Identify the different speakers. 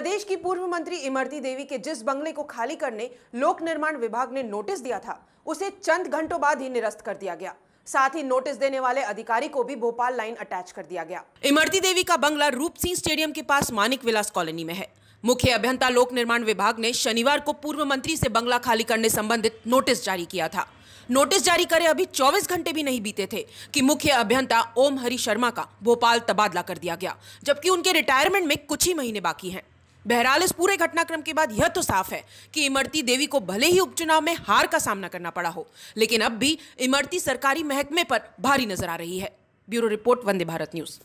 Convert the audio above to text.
Speaker 1: प्रदेश की पूर्व मंत्री इमरती देवी के जिस बंगले को खाली करने लोक निर्माण विभाग ने नोटिस दिया था, उसे चंद घंटों बाद ही निरस्त कर दिया गया। साथ ही नोटिस देने वाले अधिकारी को भी भोपाल लाइन अटैच कर दिया गया। इमरती देवी का बंगला रूप सिंह स्टेडियम के पास मानिक विलास कॉलोनी में है। मुख्य अभियंता लोक निर्माण विभाग ने शनिवार को पूर्व मंत्री से बंगला खाली करने संबंधित नोटिस जारी किया था। नोटिस जारी करे अभी 24 घंटे भी नहीं बीते थे कि मुख्य अभियंता ओम हरि शर्मा का भोपाल तबादला कर दिया गया, जबकि उनके रिटायरमेंट में कुछ ही महीने बाकी हैं। बहरहाल, इस पूरे घटनाक्रम के बाद यह तो साफ़ है कि इमरती देवी को भले ही उपचुनाव में हार का सामना करना पड़ा हो, लेकिन अब भी इमरती सरकारी महकमे पर भारी नज़र आ रही है। Bureau report, Vande Bharat news.